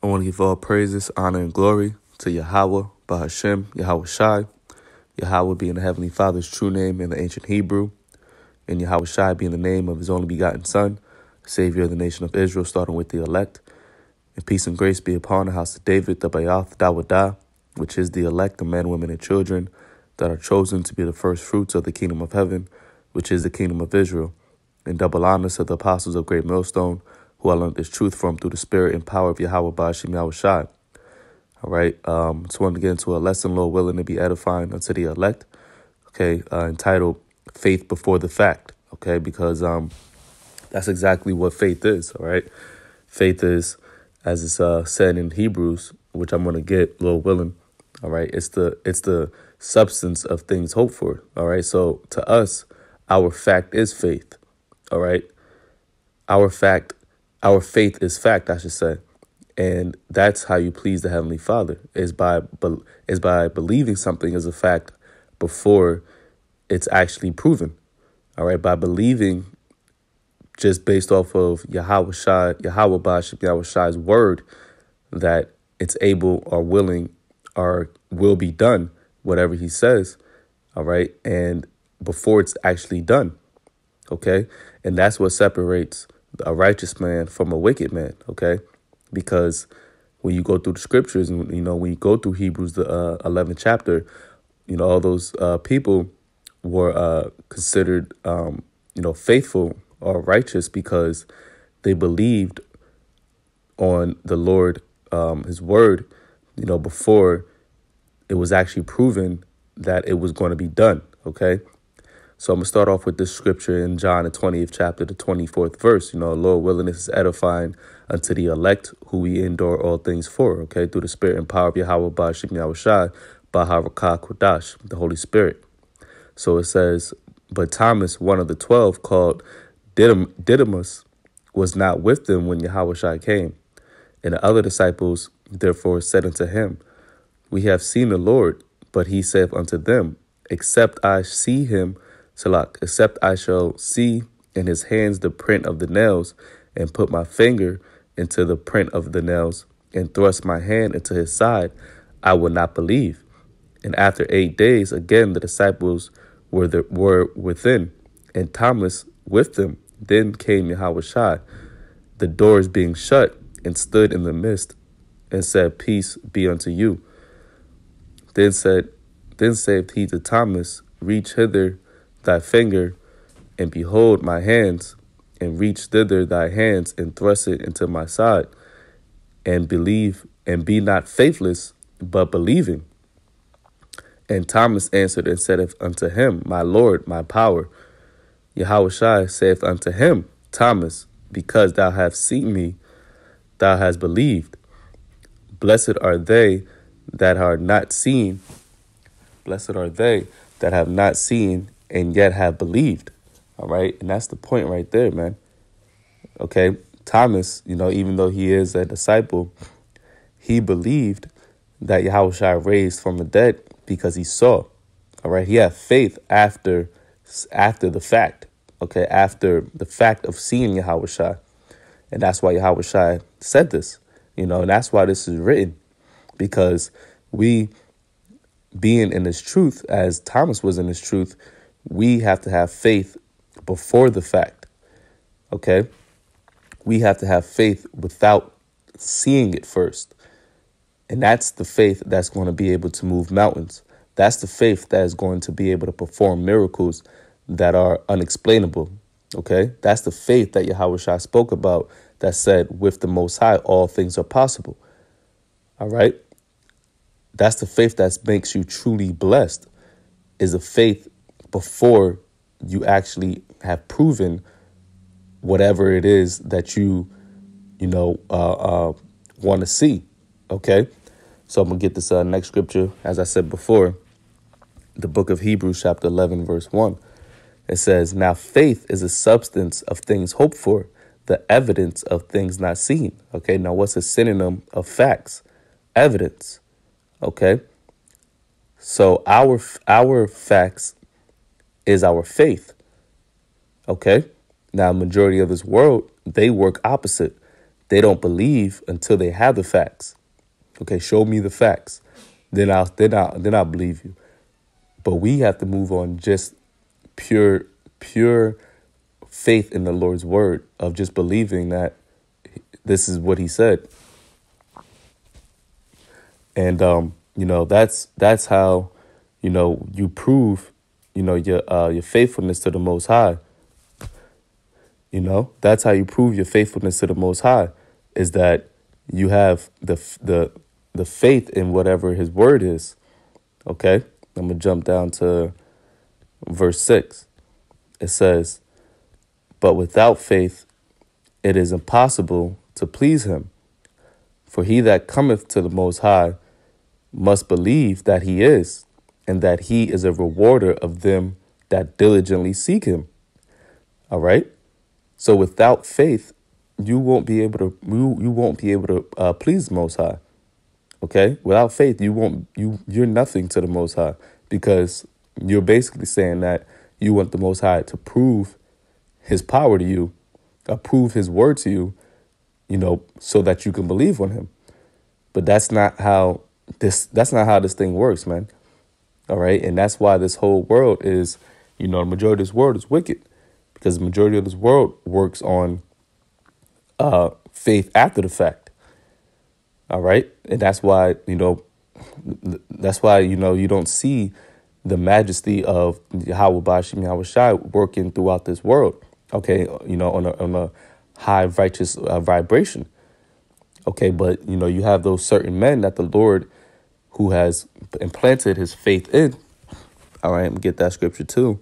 I want to give all praises, honor, and glory to Yahweh, Bahashem, Yahweh Shai, Yahweh being the Heavenly Father's true name in the ancient Hebrew, and Yahweh Shai being the name of his only begotten Son, Savior of the nation of Israel, starting with the elect. And peace and grace be upon the house of David, the Bayath Dawadah, which is the elect of men, women, and children that are chosen to be the first fruits of the kingdom of heaven, which is the kingdom of Israel. And double honors to the apostles of Great Millstone, who I learned this truth from through the spirit and power of Yahweh Bashim Yahweh Shai. All right. Um, just wanted to get into a lesson, Lord willing, to be edifying unto the elect. Okay. Uh, entitled Faith Before the Fact. Okay. Because um, that's exactly what faith is. All right. Faith is, as it's uh, said in Hebrews, which I'm going to get, Lord willing. All right. It's the, it's the substance of things hoped for. All right. So to us, our fact is faith. All right. Our fact our faith is fact, I should say. And that's how you please the Heavenly Father is by is by believing something is a fact before it's actually proven. All right, by believing just based off of Yahweh Shai, Yahweh word that it's able or willing or will be done, whatever he says. All right. And before it's actually done. Okay. And that's what separates a righteous man from a wicked man, okay? Because when you go through the scriptures and, you know, when you go through Hebrews, the uh, 11th chapter, you know, all those uh, people were uh, considered, um, you know, faithful or righteous because they believed on the Lord, um, his word, you know, before it was actually proven that it was going to be done, okay? So I'm to start off with this scripture in John, the 20th chapter, the 24th verse. You know, Lord willingness is edifying unto the elect who we endure all things for, okay, through the spirit and power of Yahweh, Bashim Yahweh Shai, Baharakah Kodash, the Holy Spirit. So it says, But Thomas, one of the twelve, called Didym- Didymus, was not with them when Yahweh Shai came. And the other disciples therefore said unto him, We have seen the Lord. But he saith unto them, Except I see him, Salak, except I shall see in his hands the print of the nails, and put my finger into the print of the nails, and thrust my hand into his side, I will not believe. And after eight days, again the disciples were the, were within, and Thomas with them. Then came Yahweh the doors being shut, and stood in the midst, and said, Peace be unto you. Then said, then said he to Thomas, Reach hither thy finger, and behold my hands, and reach thither thy hands, and thrust it into my side, and believe, and be not faithless, but believing. And Thomas answered and said unto him, My Lord, my power. Yahweh Shai saith unto him, Thomas, because thou hast seen me, thou hast believed. Blessed are they that are not seen. Blessed are they that have not seen and yet have believed. All right. And that's the point right there, man. Okay. Thomas, you know, even though he is a disciple, he believed that Yahweh raised from the dead because he saw. All right. He had faith after after the fact. Okay. After the fact of seeing Yahweh And that's why Yahweh said this, you know, and that's why this is written because we being in this truth, as Thomas was in this truth, we have to have faith before the fact. Okay? We have to have faith without seeing it first. And that's the faith that's going to be able to move mountains. That's the faith that is going to be able to perform miracles that are unexplainable. Okay? That's the faith that Yahweh spoke about that said, with the Most High, all things are possible. All right? That's the faith that makes you truly blessed, is a faith before you actually have proven whatever it is that you, you know, uh, uh, want to see. Okay, so I'm gonna get this uh, next scripture. As I said before, the book of Hebrews, chapter 11, verse 1. It says, Now faith is a substance of things hoped for, the evidence of things not seen. Okay, now what's a synonym of facts? Evidence. Okay, so our our facts is our faith. Okay? Now, majority of this world, they work opposite. they don't believe until they have the facts. Okay, show me the facts. Then I'll then I'll then I'll believe you. But we have to move on just pure pure faith in the Lord's word of just believing that this is what he said. And um, you know, that's that's how, you know, you prove, you know, your uh your faithfulness to the most high. You know, that's how you prove your faithfulness to the most high is that you have the the the faith in whatever his word is. Okay? I'm to jump down to verse 6. It says, "But without faith it is impossible to please him. For he that cometh to the most high must believe that he is, and that he is a rewarder of them that diligently seek him." All right? So without faith, you won't be able to you, you won't be able to uh, please Most High. Okay, without faith, you won't you you're nothing to the Most High because you're basically saying that you want the Most High to prove His power to you, approve His word to you, you know, so that you can believe on Him. But that's not how this that's not how this thing works, man. All right, and that's why this whole world is, you know, the majority of this world is wicked because the majority of this world works on uh, faith after the fact. All right. And that's why, you know, that's why, you know, you don't see the majesty of Yahweh Bashim working throughout this world. Okay. You know, on a, on a high righteous uh, vibration. Okay. But, you know, you have those certain men that the Lord who has implanted his faith in. All right. Get that scripture too.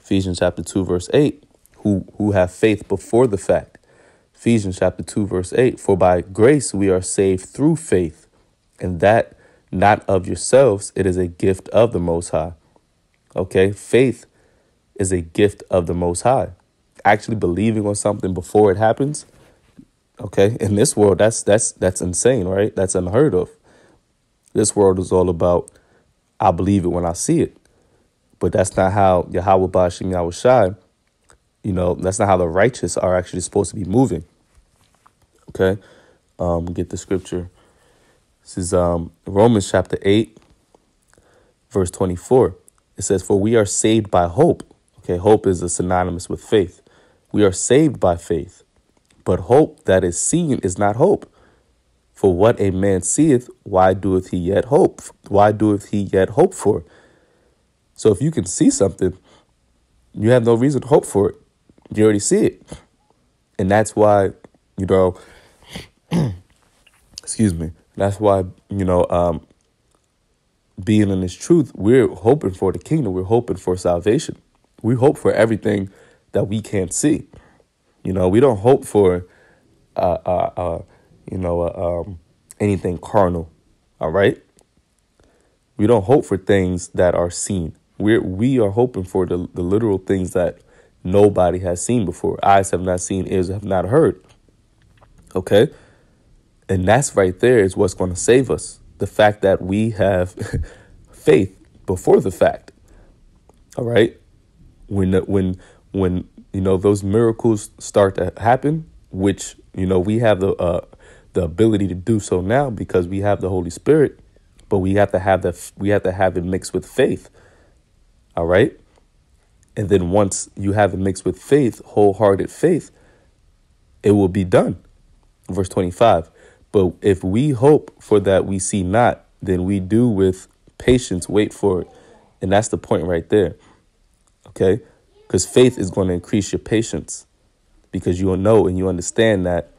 Ephesians chapter 2, verse 8, who, who have faith before the fact. Ephesians chapter 2, verse 8 For by grace we are saved through faith, and that not of yourselves, it is a gift of the Most High. Okay, faith is a gift of the Most High. Actually believing on something before it happens. Okay, in this world, that's that's that's insane, right? That's unheard of. This world is all about I believe it when I see it. But that's not how Yahweh Bashim Yahweh Shai you know, that's not how the righteous are actually supposed to be moving. Okay? Um, get the scripture. This is um, Romans chapter 8, verse 24. It says, For we are saved by hope. Okay, hope is a synonymous with faith. We are saved by faith. But hope that is seen is not hope. For what a man seeth, why doeth he yet hope? Why doeth he yet hope for? So if you can see something, you have no reason to hope for it. You already see it. And that's why, you know, excuse me, that's why, you know, um, being in this truth, we're hoping for the kingdom. We're hoping for salvation. We hope for everything that we can't see. You know, we don't hope for, uh, uh, uh you know, uh, um, anything carnal. All right. We don't hope for things that are seen. We're we are hoping for the, the literal things that nobody has seen before. Eyes have not seen, ears have not heard. Okay? And that's right there is what's going to save us. The fact that we have faith before the fact. All right? When when when you know those miracles start to happen, which you know we have the uh, the ability to do so now because we have the Holy Spirit, but we have to have that we have to have it mixed with faith. All right? And then once you have it mixed with faith, wholehearted faith, it will be done. Verse 25. But if we hope for that we see not, then we do with patience wait for it. And that's the point right there. Okay? Because faith is going to increase your patience because you will know and you understand that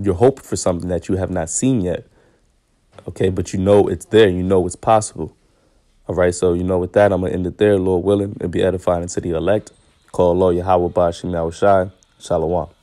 you're hoping for something that you have not seen yet. Okay? But you know it's there, you know it's possible. All right, so you know, with that, I'm gonna end it there, Lord willing, and be edifying into the elect. Call Lord Yahweh Bashim Shai. Shalom.